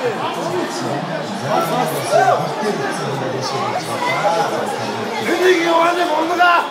全然終わんねえ、本当か